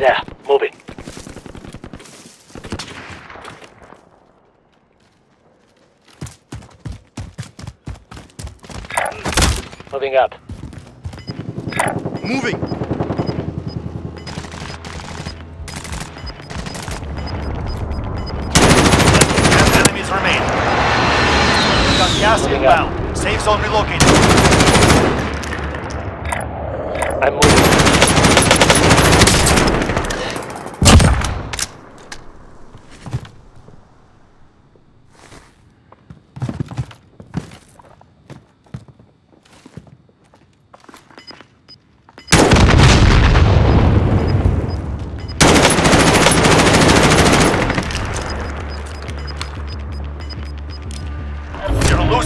There, moving. Moving up. Moving! Ten enemies remain. We got gas Moving inbound. Safe zone relocated. I'm moving.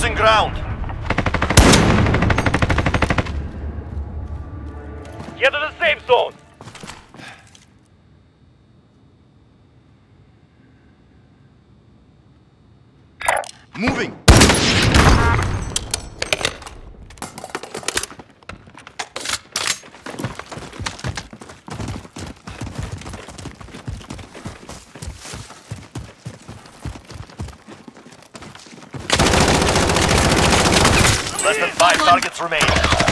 Losing ground. Get to the safe zone! Moving! Less than five targets remain.